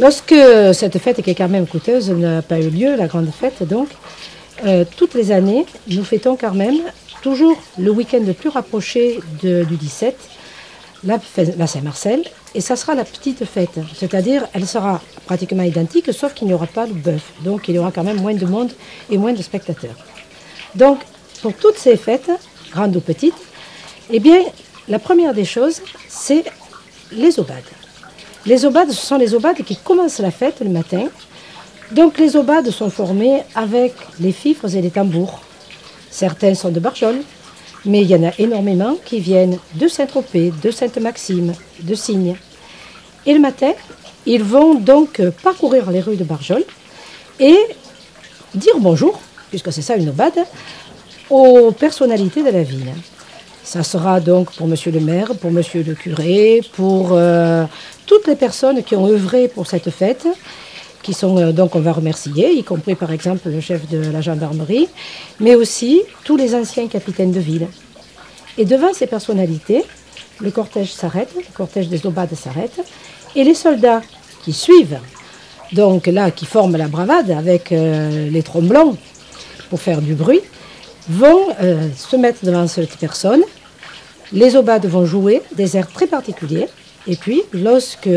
Lorsque cette fête, qui est quand même coûteuse, n'a pas eu lieu, la grande fête, donc, euh, toutes les années, nous fêtons quand même, toujours le week-end le plus rapproché du 17, la, Saint-Marcel, et ça sera la petite fête. C'est-à-dire, elle sera pratiquement identique, sauf qu'il n'y aura pas de bœuf. Donc, il y aura quand même moins de monde et moins de spectateurs. Donc, pour toutes ces fêtes, grandes ou petites, eh bien, la première des choses, c'est les aubades. Les aubades, ce sont les aubades qui commencent la fête le matin. Donc, les aubades sont formées avec les fifres et les tambours. Certains sont de Barjol, mais il y en a énormément qui viennent de Saint-Tropez, de Sainte-Maxime, de Signes. Et le matin, ils vont donc parcourir les rues de Barjol et dire bonjour, puisque c'est ça une aubade, aux personnalités de la ville. Ça sera donc pour monsieur le maire, pour monsieur le curé, pour euh, toutes les personnes qui ont œuvré pour cette fête, qui sont euh, donc on va remercier, y compris par exemple le chef de la gendarmerie, mais aussi tous les anciens capitaines de ville. Et devant ces personnalités, le cortège s'arrête, le cortège des aubades s'arrête, et les soldats qui suivent, donc là, qui forment la bravade avec euh, les tromblons pour faire du bruit, vont se mettre devant cette personne. Les aubades vont jouer des airs très particuliers. Et puis, lorsque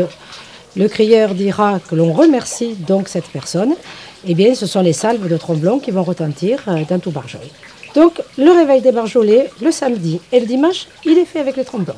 le crieur dira que l'on remercie donc cette personne, eh bien, ce sont les salves de tromblons qui vont retentir euh, dans tout Barjol. Donc, le réveil des Barjolais, le samedi et le dimanche, il est fait avec les tromblons.